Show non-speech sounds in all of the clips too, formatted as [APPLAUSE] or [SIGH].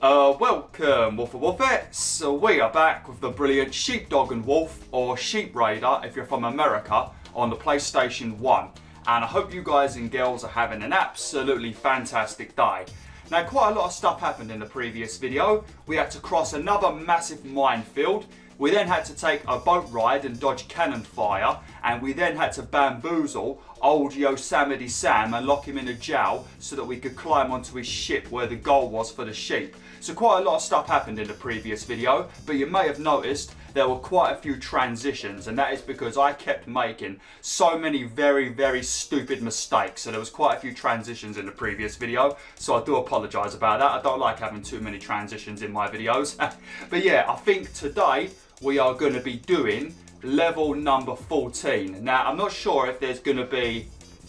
Uh, welcome, Wolfer Wolfettes. So we are back with the brilliant Sheepdog and Wolf, or Sheep Raider if you're from America, on the PlayStation 1. And I hope you guys and girls are having an absolutely fantastic day. Now, quite a lot of stuff happened in the previous video. We had to cross another massive minefield. We then had to take a boat ride and dodge cannon fire, and we then had to bamboozle old Yosemite Sam and lock him in a jail so that we could climb onto his ship where the goal was for the sheep. So quite a lot of stuff happened in the previous video, but you may have noticed there were quite a few transitions and that is because I kept making so many very, very stupid mistakes. So there was quite a few transitions in the previous video, so I do apologise about that. I don't like having too many transitions in my videos. [LAUGHS] but yeah, I think today we are going to be doing level number 14. Now, I'm not sure if there's going to be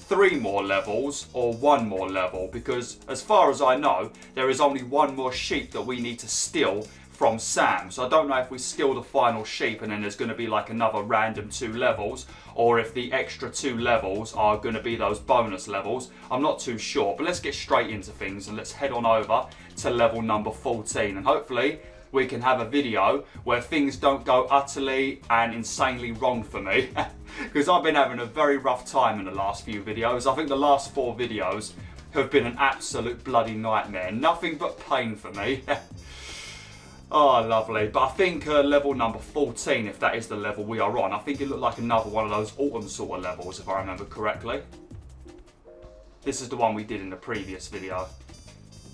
three more levels or one more level because as far as I know, there is only one more sheep that we need to steal from Sam. So I don't know if we steal the final sheep and then there's going to be like another random two levels or if the extra two levels are going to be those bonus levels. I'm not too sure, but let's get straight into things and let's head on over to level number 14 and hopefully we can have a video where things don't go utterly and insanely wrong for me. [LAUGHS] Because I've been having a very rough time in the last few videos. I think the last four videos have been an absolute bloody nightmare. Nothing but pain for me. [LAUGHS] oh, lovely. But I think uh, level number 14, if that is the level we are on, I think it looked like another one of those autumn sort of levels, if I remember correctly. This is the one we did in the previous video.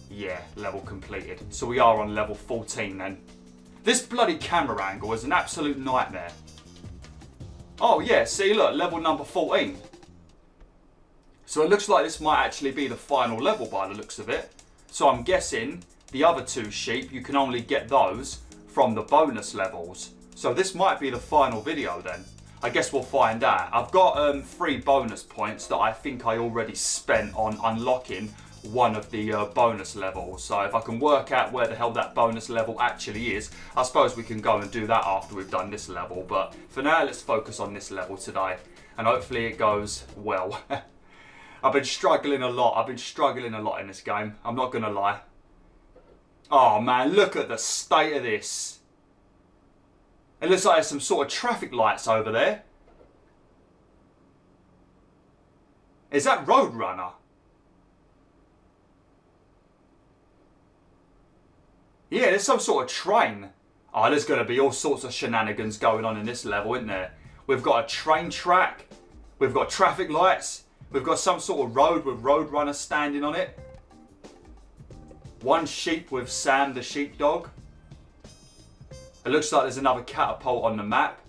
Yeah, level completed. So we are on level 14 then. This bloody camera angle is an absolute nightmare. Oh yeah, see look, level number 14. So it looks like this might actually be the final level by the looks of it. So I'm guessing the other two sheep, you can only get those from the bonus levels. So this might be the final video then. I guess we'll find out. I've got um, three bonus points that I think I already spent on unlocking one of the uh, bonus levels. So if I can work out where the hell that bonus level actually is, I suppose we can go and do that after we've done this level. But for now, let's focus on this level today. And hopefully it goes well. [LAUGHS] I've been struggling a lot. I've been struggling a lot in this game. I'm not going to lie. Oh man, look at the state of this. It looks like there's some sort of traffic lights over there. Is that Roadrunner? Yeah, there's some sort of train. Oh, there's going to be all sorts of shenanigans going on in this level, isn't there? We've got a train track. We've got traffic lights. We've got some sort of road with roadrunners standing on it. One sheep with Sam the sheepdog. It looks like there's another catapult on the map.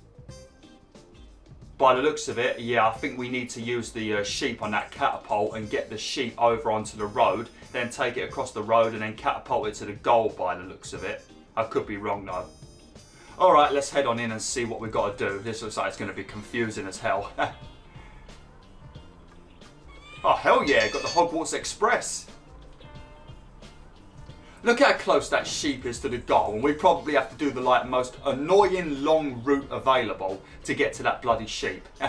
By the looks of it, yeah, I think we need to use the uh, sheep on that catapult and get the sheep over onto the road, then take it across the road and then catapult it to the goal by the looks of it. I could be wrong though. Alright, let's head on in and see what we've got to do. This looks like it's going to be confusing as hell. [LAUGHS] oh, hell yeah, got the Hogwarts Express. Look how close that sheep is to the goal and we probably have to do the like most annoying long route available to get to that bloody sheep. [LAUGHS]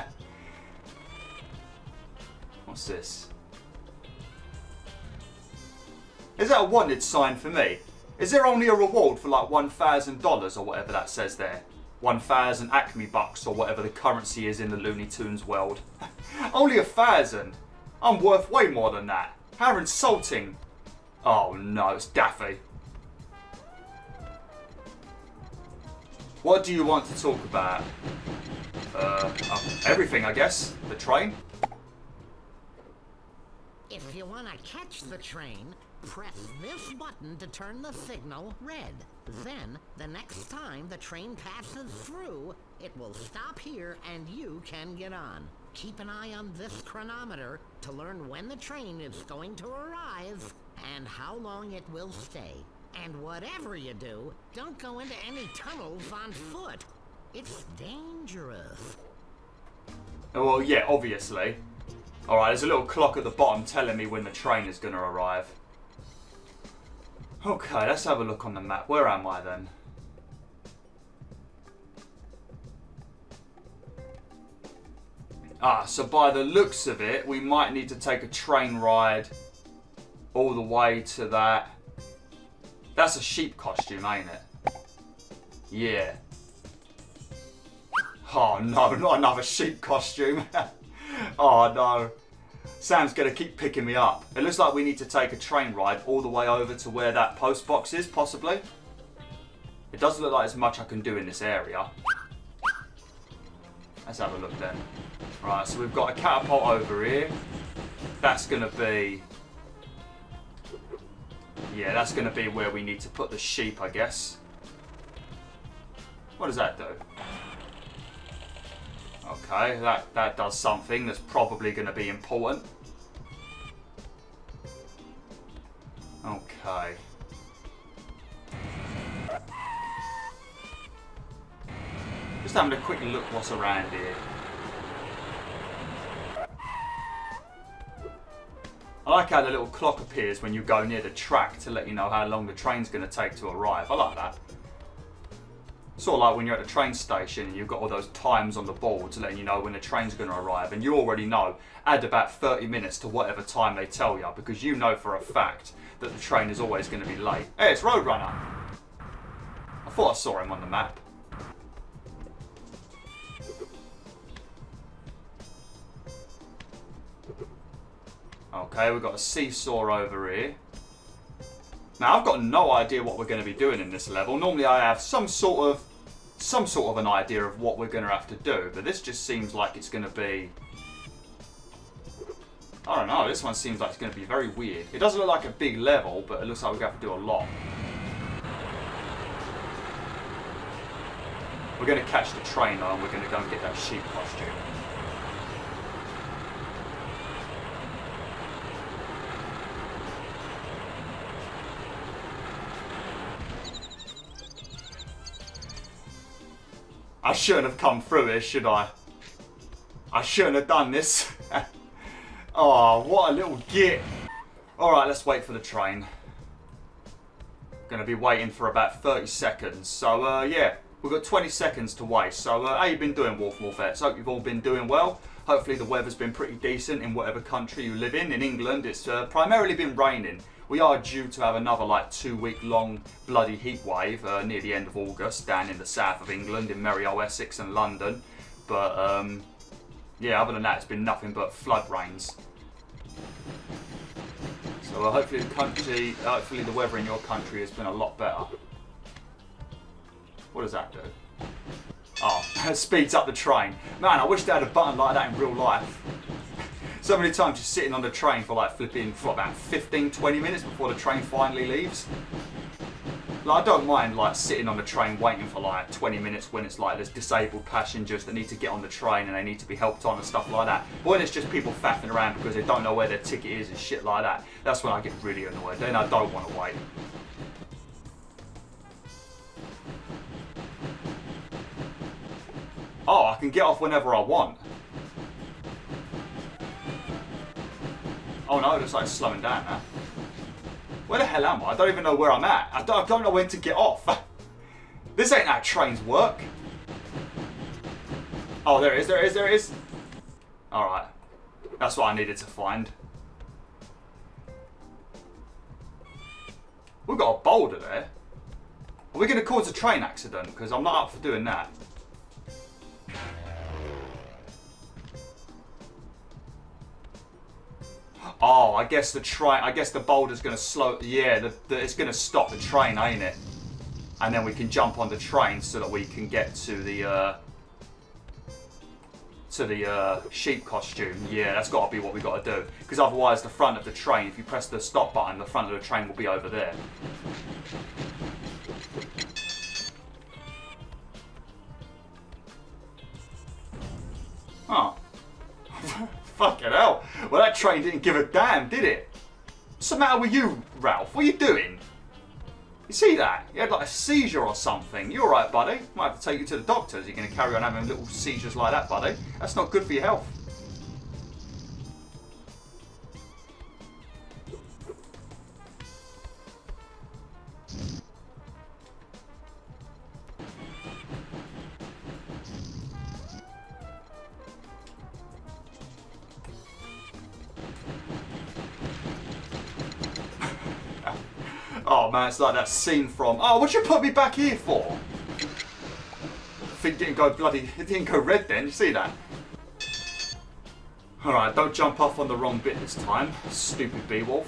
What's this? Is that a wanted sign for me? Is there only a reward for like $1,000 or whatever that says there? 1,000 Acme bucks or whatever the currency is in the Looney Tunes world. [LAUGHS] only a thousand? I'm worth way more than that. How insulting. Oh no, it's Daffy. What do you want to talk about? Uh, uh, everything, I guess. The train? If you want to catch the train, press this button to turn the signal red. Then, the next time the train passes through, it will stop here and you can get on. Keep an eye on this chronometer to learn when the train is going to arrive and how long it will stay. And whatever you do, don't go into any tunnels on foot. It's dangerous. Oh, well, yeah, obviously. Alright, there's a little clock at the bottom telling me when the train is going to arrive. Okay, let's have a look on the map. Where am I then? Ah, so by the looks of it, we might need to take a train ride all the way to that That's a sheep costume, ain't it? Yeah. Oh no, not another sheep costume. [LAUGHS] oh no. Sam's gonna keep picking me up. It looks like we need to take a train ride all the way over to where that post box is, possibly. It doesn't look like there's much I can do in this area. Let's have a look then. Right, so we've got a catapult over here. That's gonna be... Yeah, that's gonna be where we need to put the sheep, I guess. What does that do? Okay, that, that does something that's probably going to be important. Okay. Just having a quick look what's around here. I like how the little clock appears when you go near the track to let you know how long the train's going to take to arrive. I like that. Sort of like when you're at the train station and you've got all those times on the boards letting you know when the train's going to arrive and you already know add about 30 minutes to whatever time they tell you because you know for a fact that the train is always going to be late. Hey, it's Roadrunner! I thought I saw him on the map. Okay, we've got a seesaw over here. Now, I've got no idea what we're going to be doing in this level. Normally I have some sort of some sort of an idea of what we're going to have to do, but this just seems like it's going to be... I don't know, this one seems like it's going to be very weird. It doesn't look like a big level, but it looks like we're going to have to do a lot. We're going to catch the train though, and we're going to go and get that sheep costume. I shouldn't have come through here, should I? I shouldn't have done this. [LAUGHS] oh, what a little git. Alright, let's wait for the train. Gonna be waiting for about 30 seconds. So, uh, yeah, we've got 20 seconds to wait. So, uh, how you been doing, Wolf Wolfettes? Hope you've all been doing well. Hopefully the weather's been pretty decent in whatever country you live in. In England, it's uh, primarily been raining. We are due to have another like two week long bloody heat wave uh, near the end of August down in the south of England in Merry Essex and London. But um, yeah, other than that, it's been nothing but flood rains. So uh, hopefully the country, hopefully the weather in your country has been a lot better. What does that do? Oh, [LAUGHS] it speeds up the train. Man, I wish they had a button like that in real life so many times just sitting on the train for like flipping for about 15, 20 minutes before the train finally leaves. Like, I don't mind like sitting on the train waiting for like 20 minutes when it's like there's disabled passengers that need to get on the train and they need to be helped on and stuff like that. But when it's just people faffing around because they don't know where their ticket is and shit like that, that's when I get really annoyed. Then I don't want to wait. Oh, I can get off whenever I want. Oh no, it looks like it's slowing down now. Where the hell am I? I don't even know where I'm at. I don't, I don't know when to get off. this ain't how trains work. Oh, there it is, there it is, there it is. Alright. That's what I needed to find. We've got a boulder there. Are we going to cause a train accident? Because I'm not up for doing that. Oh, I guess the train. I guess the boulder's going to slow. Yeah, the, the, it's going to stop the train, ain't it? And then we can jump on the train so that we can get to the uh, to the uh, sheep costume. Yeah, that's got to be what we got to do. Because otherwise, the front of the train, if you press the stop button, the front of the train will be over there. Didn't give a damn, did it? What's the matter with you, Ralph? What are you doing? You see that? You had like a seizure or something. You alright, buddy? Might have to take you to the doctors. You're going to carry on having little seizures like that, buddy. That's not good for your health. Man, it's like that scene from... Oh, what'd you put me back here for? It didn't go bloody... It didn't go red then, you see that? Alright, don't jump off on the wrong bit this time. Stupid Bwolf.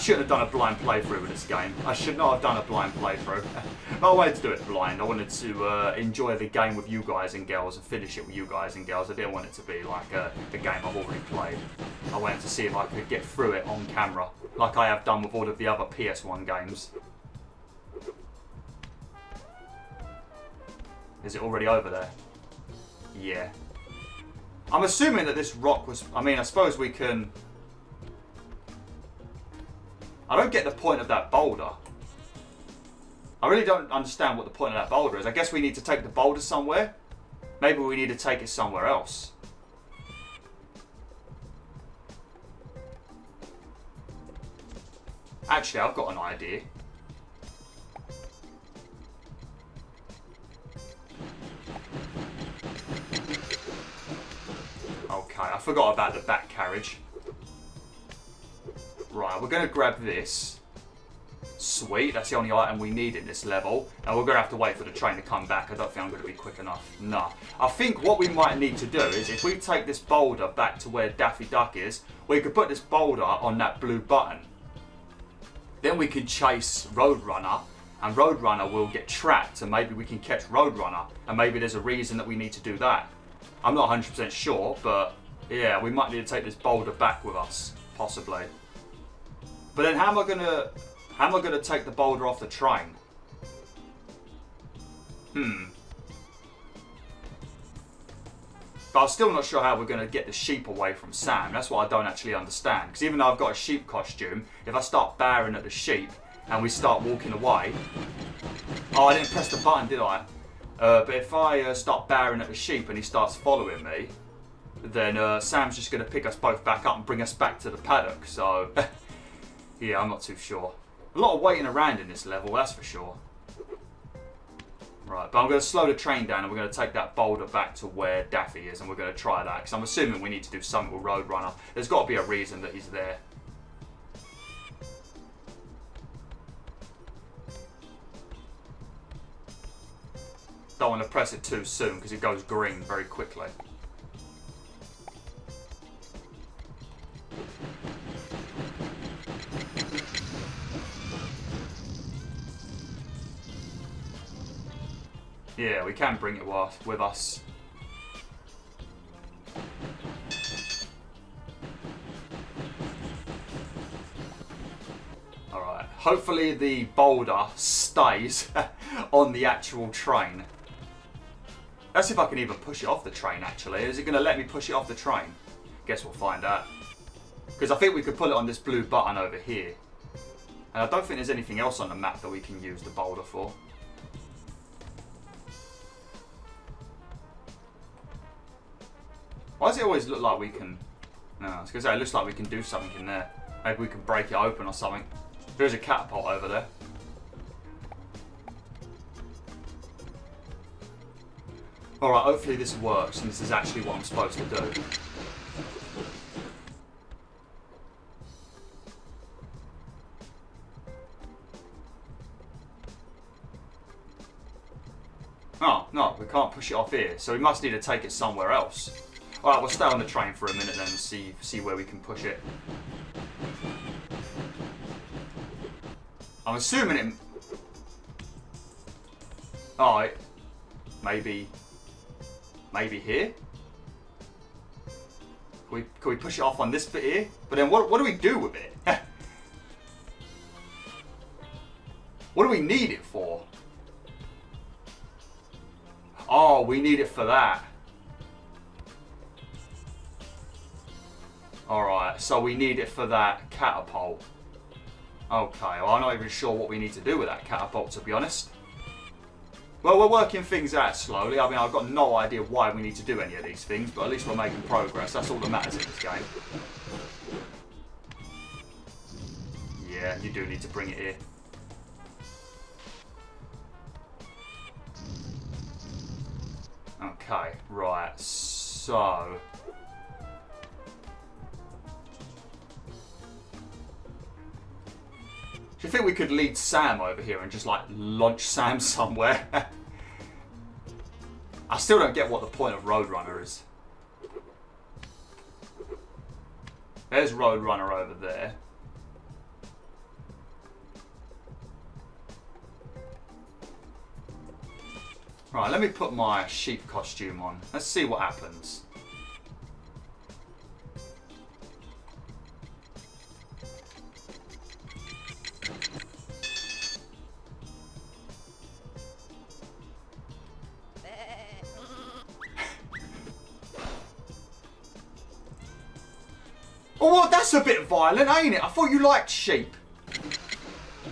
Shouldn't have done a blind playthrough with this game. I should not have done a blind playthrough. [LAUGHS] I wanted to do it blind. I wanted to uh, enjoy the game with you guys and girls and finish it with you guys and girls. I didn't want it to be like a game I've already played. I wanted to see if I could get through it on camera, like I have done with all of the other PS1 games. Is it already over there? Yeah. I'm assuming that this rock was... I mean, I suppose we can... I don't get the point of that boulder. I really don't understand what the point of that boulder is. I guess we need to take the boulder somewhere. Maybe we need to take it somewhere else. Actually, I've got an idea. Okay, I forgot about the back carriage. Right, we're going to grab this. Sweet, that's the only item we need in this level. And we're going to have to wait for the train to come back. I don't think I'm going to be quick enough. No. I think what we might need to do is if we take this boulder back to where Daffy Duck is, we could put this boulder on that blue button. Then we can chase Roadrunner and Roadrunner will get trapped and maybe we can catch Roadrunner and maybe there's a reason that we need to do that. I'm not 100% sure, but yeah, we might need to take this boulder back with us, possibly. But then how am I gonna how am I gonna take the boulder off the train? Hmm. But I'm still not sure how we're going to get the sheep away from Sam. That's what I don't actually understand. Because even though I've got a sheep costume, if I start barring at the sheep and we start walking away... Oh, I didn't press the button, did I? Uh, but if I uh, start barring at the sheep and he starts following me, then uh, Sam's just going to pick us both back up and bring us back to the paddock. So, [LAUGHS] yeah, I'm not too sure. A lot of waiting around in this level, that's for sure. Right, but I'm going to slow the train down and we're going to take that boulder back to where Daffy is and we're going to try that because I'm assuming we need to do something with Roadrunner. There's got to be a reason that he's there. Don't want to press it too soon because it goes green very quickly. Yeah, we can bring it with us. Alright, hopefully the boulder stays [LAUGHS] on the actual train. Let's see if I can even push it off the train actually. Is it going to let me push it off the train? Guess we'll find out. Because I think we could pull it on this blue button over here. And I don't think there's anything else on the map that we can use the boulder for. Why does it always look like we can... No, I was going to say, it looks like we can do something in there. Maybe we can break it open or something. There's a catapult over there. Alright, hopefully this works and this is actually what I'm supposed to do. Oh, no, we can't push it off here, so we must need to take it somewhere else. Alright, we'll stay on the train for a minute then and see, see where we can push it. I'm assuming it... Oh, maybe... Maybe here? Can we, can we push it off on this bit here? But then what, what do we do with it? [LAUGHS] what do we need it for? Oh, we need it for that. So we need it for that catapult. Okay, well I'm not even sure what we need to do with that catapult to be honest. Well, we're working things out slowly. I mean, I've got no idea why we need to do any of these things, but at least we're making progress. That's all that matters in this game. Yeah, you do need to bring it here. Okay, right, so... you think we could lead Sam over here and just like launch Sam [LAUGHS] somewhere? I still don't get what the point of Roadrunner is. There's Roadrunner over there. Right, let me put my sheep costume on. Let's see what happens. Ain't it? I thought you liked sheep.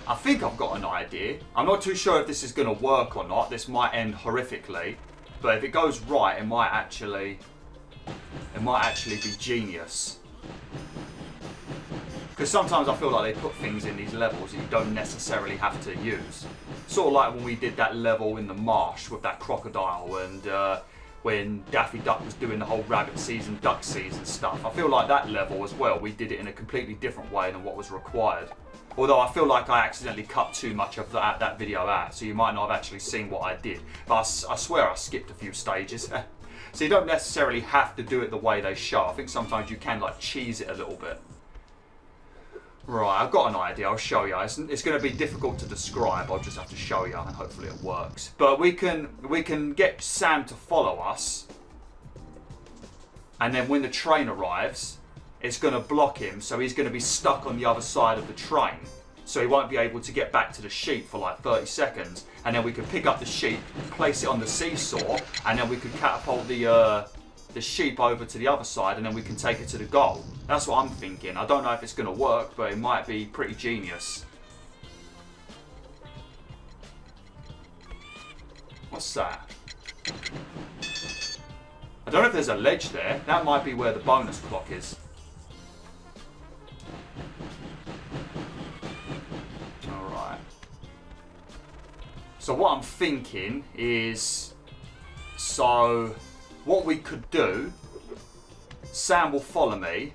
I think I've got an idea. I'm not too sure if this is going to work or not. This might end horrifically. But if it goes right, it might actually... It might actually be genius. Because sometimes I feel like they put things in these levels that you don't necessarily have to use. Sort of like when we did that level in the marsh with that crocodile and... Uh, when Daffy Duck was doing the whole rabbit season, duck season stuff. I feel like that level as well, we did it in a completely different way than what was required. Although I feel like I accidentally cut too much of that, that video out, so you might not have actually seen what I did. But I, I swear I skipped a few stages. [LAUGHS] so you don't necessarily have to do it the way they show. I think sometimes you can like cheese it a little bit. Right, I've got an idea. I'll show you. It's, it's, going to be difficult to describe. I'll just have to show you, and hopefully it works. But we can we can get Sam to follow us, and then when the train arrives, it's going to block him. So he's going to be stuck on the other side of the train. So he won't be able to get back to the sheep for like 30 seconds. And then we can pick up the sheep, place it on the seesaw, and then we could catapult the uh, the sheep over to the other side and then we can take it to the goal. That's what I'm thinking. I don't know if it's going to work, but it might be pretty genius. What's that? I don't know if there's a ledge there. That might be where the bonus clock is. Alright. So what I'm thinking is... So what we could do, Sam will follow me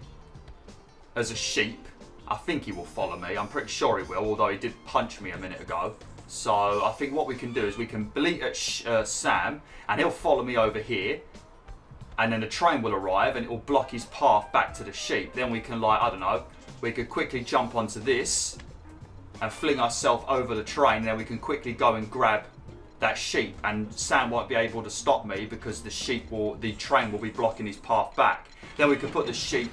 as a sheep. I think he will follow me. I'm pretty sure he will, although he did punch me a minute ago. So I think what we can do is we can bleat at uh, Sam, and he'll follow me over here. And then the train will arrive, and it will block his path back to the sheep. Then we can, like, I don't know, we could quickly jump onto this and fling ourselves over the train. Then we can quickly go and grab that sheep and Sam won't be able to stop me because the sheep will, the train will be blocking his path back. Then we could put the sheep,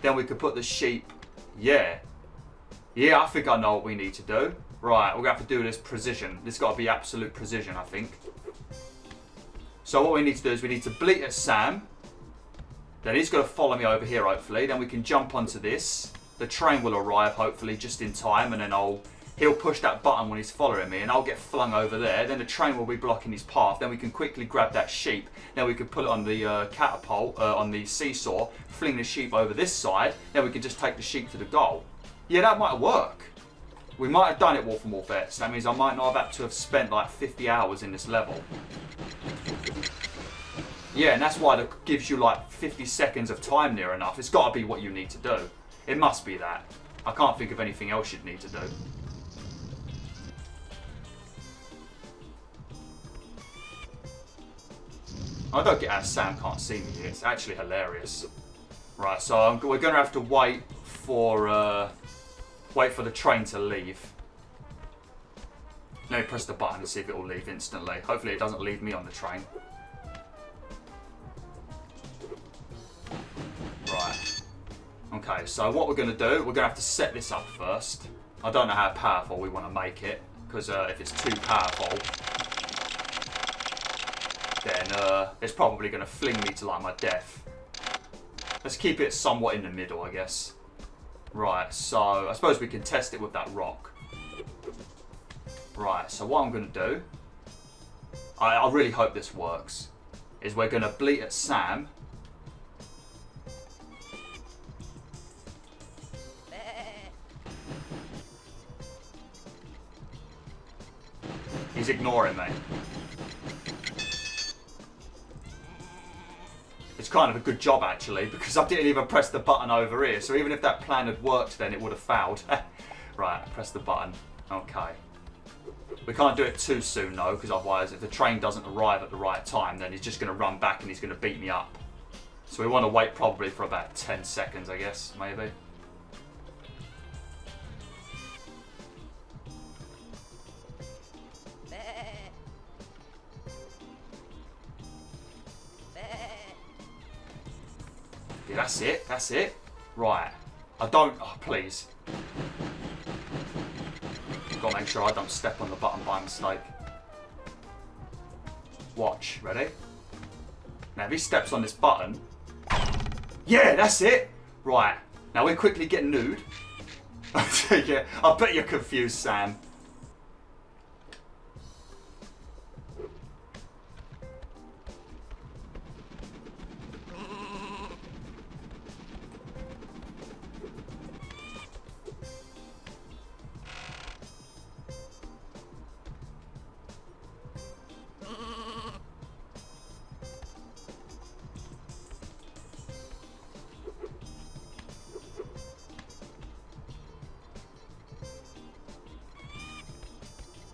then we could put the sheep, yeah. Yeah, I think I know what we need to do. Right, we're to have to do this precision. This got to be absolute precision, I think. So what we need to do is we need to bleat at Sam. Then he's going to follow me over here, hopefully. Then we can jump onto this. The train will arrive, hopefully, just in time. And then I'll he'll push that button when he's following me and I'll get flung over there. Then the train will be blocking his path. Then we can quickly grab that sheep. Then we can put it on the uh, catapult, uh, on the seesaw, fling the sheep over this side. Then we can just take the sheep to the goal. Yeah, that might work. We might have done it Wolf and Wolfettes. That means I might not have had to have spent like 50 hours in this level. Yeah, and that's why it gives you like 50 seconds of time near enough. It's got to be what you need to do. It must be that. I can't think of anything else you'd need to do. I don't get how Sam can't see me It's actually hilarious. Right, so I'm, we're going to have to wait for uh, wait for the train to leave. Let me press the button and see if it will leave instantly. Hopefully it doesn't leave me on the train. Right. Okay, so what we're going to do, we're going to have to set this up first. I don't know how powerful we want to make it, because uh, if it's too powerful, then uh, it's probably going to fling me to like my death. Let's keep it somewhat in the middle, I guess. Right, so I suppose we can test it with that rock. Right, so what I'm going to do, I, I really hope this works, is we're going to bleat at Sam. He's ignoring me. It's kind of a good job actually because I didn't even press the button over here. So even if that plan had worked then it would have failed. [LAUGHS] Right, press the button. Okay. We can't do it too soon though, because otherwise if the train doesn't arrive at the right time, then he's just going to run back and he's going to beat me up. So we want to wait probably for about 10 seconds, I guess, maybe. That's it. Right. I don't, oh please. Gotta make sure I don't step on the button by mistake. Watch, ready? Now if he steps on this button, yeah, that's it. Right, now we're quickly get nude. [LAUGHS] yeah, I bet you're confused, Sam.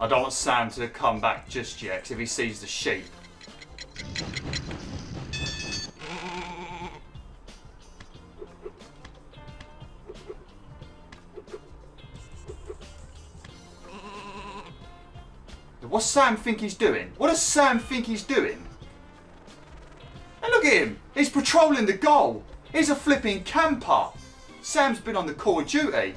I don't want Sam to come back just yet, because if he sees the sheep. What's Sam think he's doing? What does Sam think he's doing? And look at him! He's patrolling the goal! He's a flipping camper! Sam's been on the call of duty.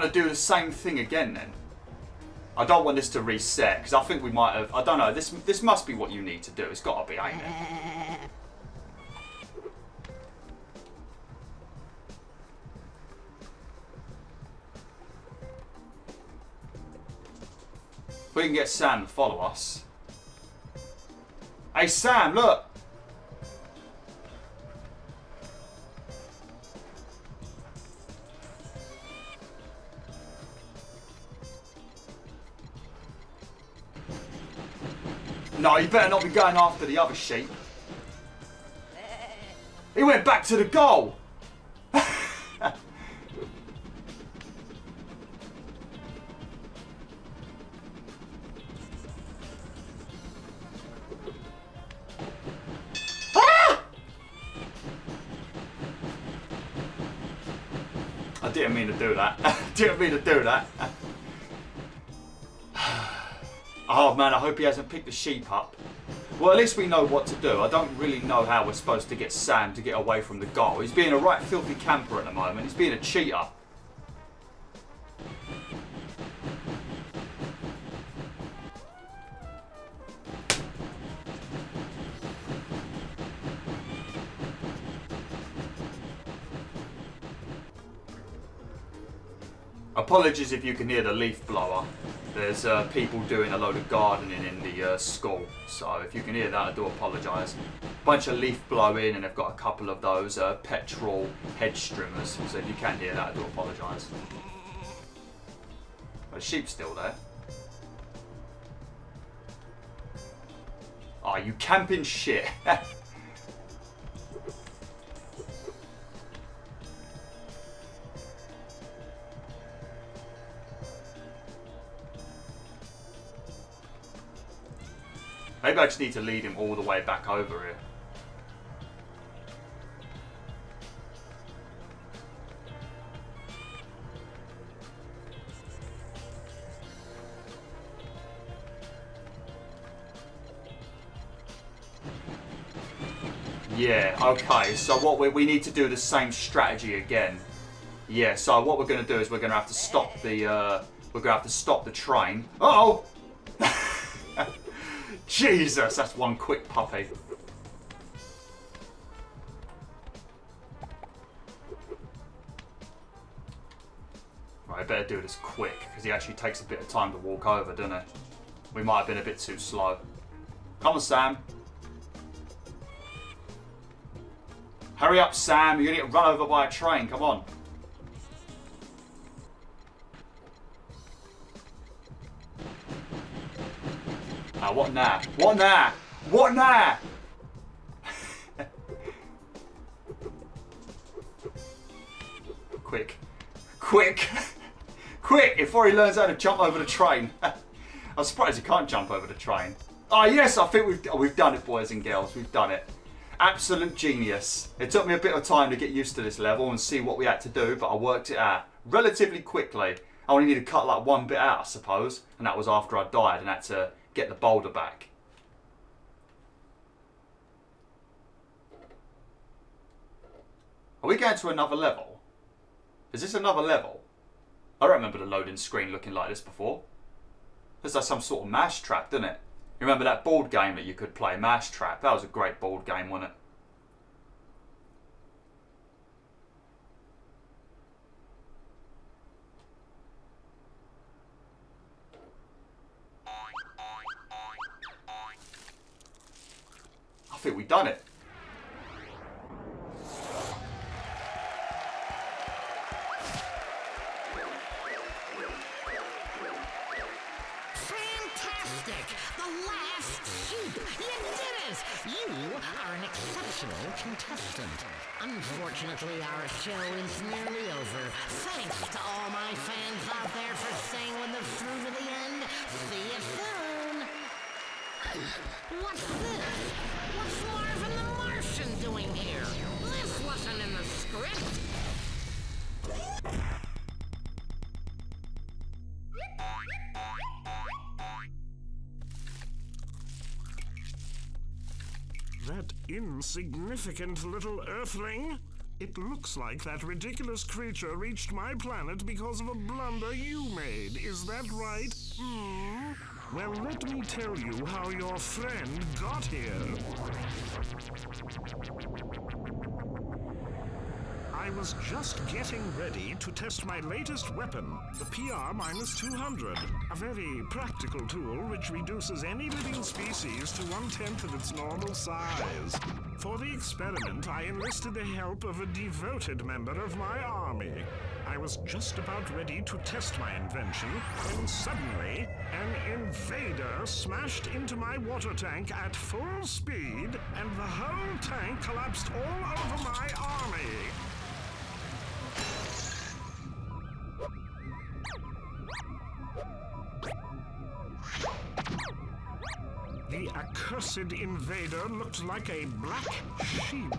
Want to do the same thing again then? I don't want this to reset because I think we might have. I don't know. This this must be what you need to do. It's got to be, ain't it? We can get Sam to follow us. Hey Sam, look. No, you better not be going after the other sheep. He went back to the goal. [LAUGHS] I didn't mean to do that. [LAUGHS] didn't mean to do that. Man, I hope he hasn't picked the sheep up. Well, at least we know what to do. I don't really know how we're supposed to get Sam to get away from the goal. He's being a right filthy camper at the moment. He's being a cheater. Apologies if you can hear the leaf blower. There's uh, people doing a load of gardening in the uh, school, so if you can hear that, I do apologise. Bunch of leaf blowing, and they've got a couple of those uh, petrol hedge trimmers, so if you can hear that, I do apologise. The sheep's still there. Are oh, you camping shit? [LAUGHS] I just need to lead him all the way back over here. Yeah, okay, so what we, we need to do the same strategy again. Yeah, so what we're going to do is we're going to have to stop the, uh, we're going to have to stop the train. Uh oh [LAUGHS] Jesus, that's one quick puppy. Right, I better do this quick, because he actually takes a bit of time to walk over, doesn't he? We might have been a bit too slow. Come on, Sam. Hurry up, Sam. You're going to get run over by a train. Come on. Ah, what now? What now? What now? Quick. Quick! Quick! Before he learns how to jump over the train. [LAUGHS] I'm surprised he can't jump over the train. Oh yes, I think we've, we've done it boys and girls. We've done it. Absolute genius. It took me a bit of time to get used to this level and see what we had to do, but I worked it out relatively quickly. I only need to cut like one bit out, I suppose, and that was after I died and had to get the boulder back. Are we going to another level? Is this another level? I don't remember the loading screen looking like this before. This like some sort of mouse trap, doesn't it? You remember that board game that you could play, Mouse Trap? That was a great board game, wasn't it? Think we done it. Fantastic! The last sheep! You did it! You are an exceptional contestant. Unfortunately, our show is nearly over. Insignificant little earthling? It looks like that ridiculous creature reached my planet because of a blunder you made. Is that right? Hmm? Well, let me tell you how your friend got here. I was just getting ready to test my latest weapon, the PR-200. A very practical tool which reduces any living species to one-tenth of its normal size. For the experiment, I enlisted the help of a devoted member of my army. I was just about ready to test my invention when suddenly an invader smashed into my water tank at full speed and the whole tank collapsed all over my army. Accursed invader looked like a black sheep.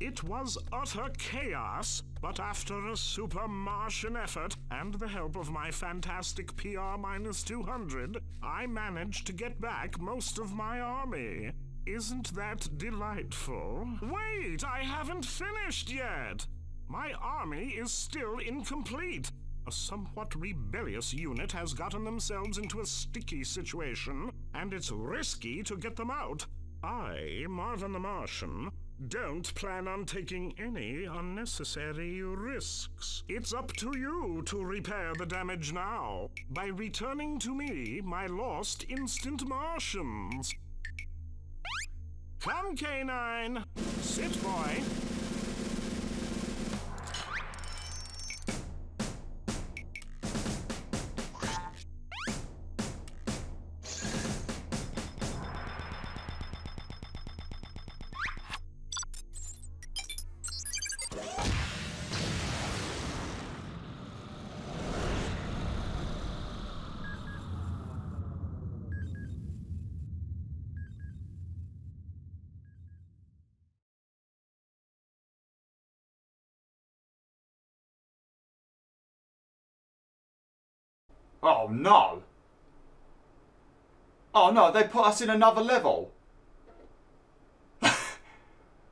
It was utter chaos, but after a super Martian effort and the help of my fantastic PR-200, I managed to get back most of my army. Isn't that delightful? Wait, I haven't finished yet! My army is still incomplete. A somewhat rebellious unit has gotten themselves into a sticky situation, and it's risky to get them out. I, Marvin the Martian, don't plan on taking any unnecessary risks. It's up to you to repair the damage now by returning to me my lost instant Martians. Come, Canine. Sit, boy. Oh no! Oh no, they put us in another level. [LAUGHS]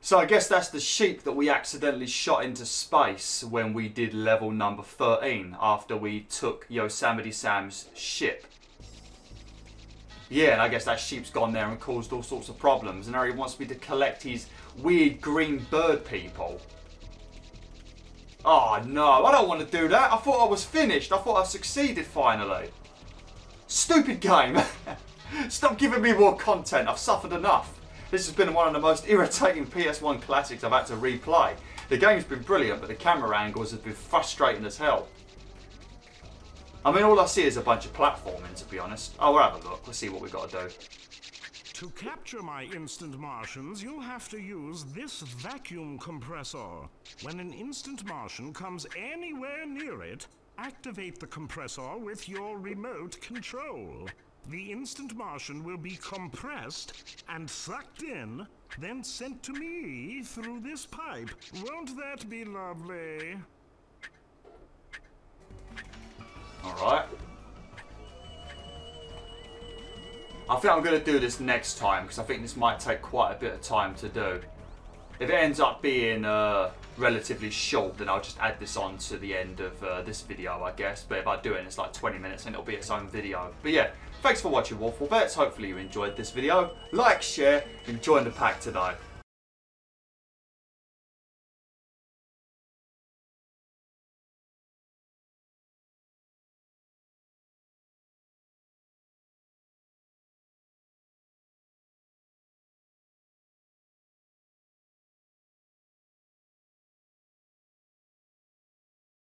so I guess that's the sheep that we accidentally shot into space when we did level number 13 after we took Yosemite Sam's ship. Yeah, and I guess that sheep's gone there and caused all sorts of problems and now he wants me to collect his weird green bird people. Oh no, I don't want to do that. I thought I was finished. I thought I succeeded finally. Stupid game. [LAUGHS] Stop giving me more content. I've suffered enough. This has been one of the most irritating PS1 classics I've had to replay. The game's been brilliant, but the camera angles have been frustrating as hell. I mean, all I see is a bunch of platforming, to be honest. Oh, we'll have a look. Let's see what we've got to do. To capture my instant Martians, you'll have to use this vacuum compressor. When an instant Martian comes anywhere near it, activate the compressor with your remote control. The instant Martian will be compressed and sucked in, then sent to me through this pipe. Won't that be lovely? Alright. I think I'm going to do this next time because I think this might take quite a bit of time to do. If it ends up being uh, relatively short, then I'll just add this on to the end of uh, this video, I guess. But if I do it, it's like 20 minutes and it'll be its own video. But yeah, thanks for watching Waffle Vets. Hopefully you enjoyed this video. Like, share, and join the pack today.